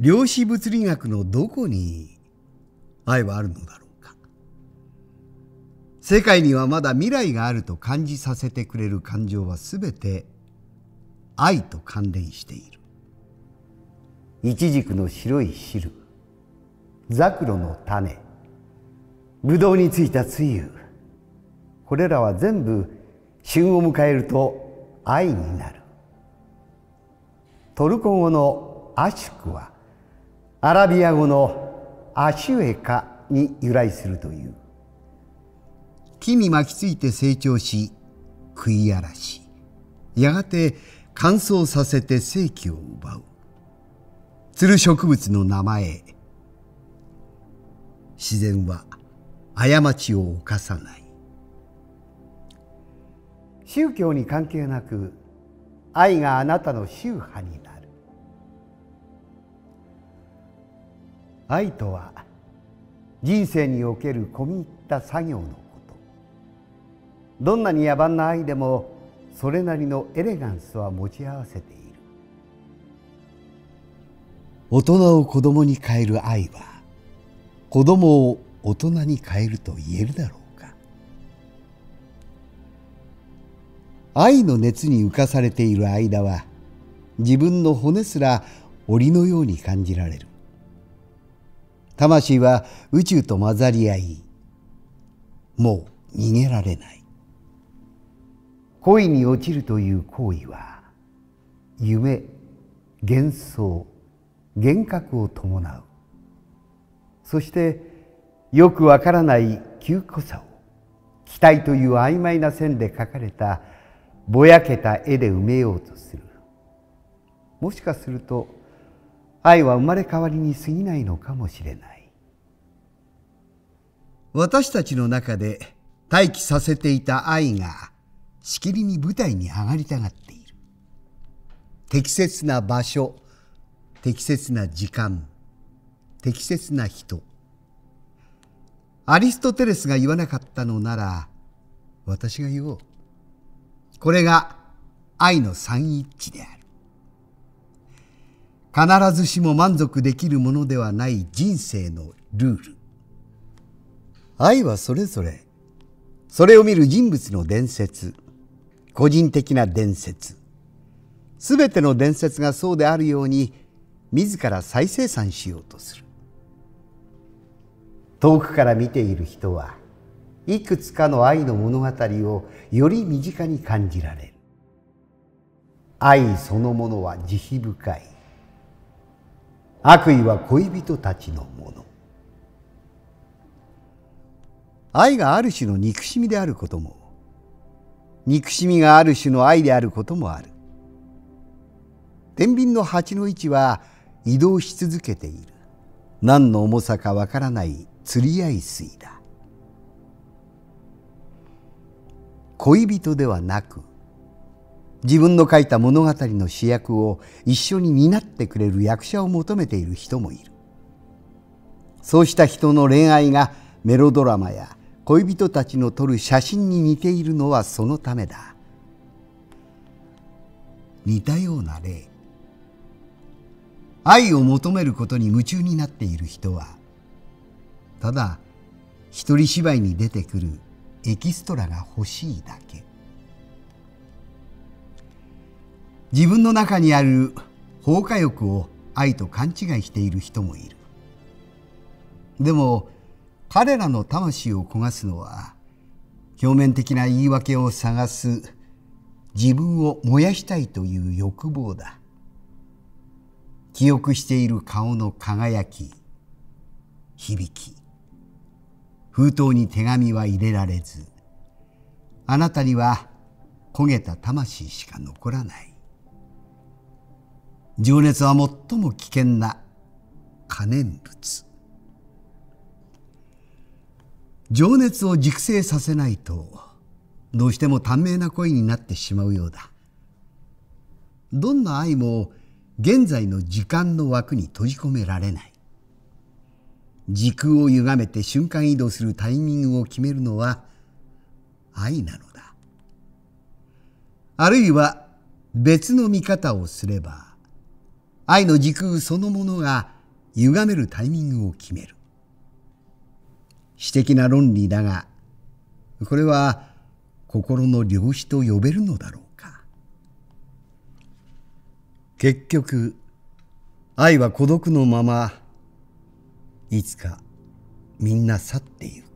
量子物理学のどこに愛はあるのだろうか？世界にはまだ未来があると感じさせてくれる感情はすべて愛と関連している。イチジクの白い汁ザクロの種ブドウについたつゆこれらは全部旬を迎えると愛になる。トルコ語のアシュクはアラビア語のアシュエカに由来するという。木に巻きついて成長し食い荒らし。やがて乾燥させて生気を奪う。つる植物の名前。自然は過ちを犯さない。宗教に関係なく愛があなたの宗派になる愛とは人生における込み入った作業のこと。どんなに野蛮な愛でもそれなりのエレガンスは持ち合わせている。大人を子供に変える愛は子供を大人に変えると言えるだろうか。愛の熱に浮かされている間は自分の骨すら檻のように感じられる。魂は宇宙と混ざり合いもう逃げられない。恋に落ちるという行為は夢幻想幻覚を伴う。そしてよくわからない窮屈さを期待という曖昧な線で描かれたぼやけた絵で埋めようとする。もしかすると愛は生まれ変わりに過ぎないのかもしれない。私たちの中で待機させていた愛がしきりに舞台に上がりたがっている。適切な場所適切な時間適切な人。アリストテレスが言わなかったのなら私が言おう。これが愛の三一致である。必ずしも満足できるものではない人生のルール。愛はそれぞれ。それを見る人物の伝説。個人的な伝説。すべての伝説がそうであるように自ら再生産しようとする。遠くから見ている人はいくつかの愛の物語をより身近に感じられる。愛そのものは慈悲深い。悪意は恋人たちのもの。愛がある種の憎しみであることも憎しみがある種の愛であることもある。天秤の鉢の位置は移動し続けている。何の重さかわからない釣り合い水だ。恋人ではなく自分の書いた物語の主役を一緒に担ってくれる役者を求めている人もいる。そうした人の恋愛がメロドラマや恋人たちの撮る写真に似ているのはそのためだ。似たような例。愛を求めることに夢中になっている人はただ一人芝居に出てくるエキストラが欲しいだけ。自分の中にある放火欲を愛と勘違いしている人もいる。でも彼らの魂を焦がすのは表面的な言い訳を探す自分を燃やしたいという欲望だ。記憶している顔の輝き響き。封筒に手紙は入れられずあなたには焦げた魂しか残らない。情熱は最も危険な可燃物。情熱を熟成させないとどうしても短命な恋になってしまうようだ。どんな愛も現在の時間の枠に閉じ込められない。時空を歪めて瞬間移動するタイミングを決めるのは愛なのだ。あるいは別の見方をすれば愛の時空そのものが歪めるタイミングを決める。詩的な論理だがこれは心の良子と呼べるのだろうか。結局愛は孤独のままいつかみんな去ってゆく。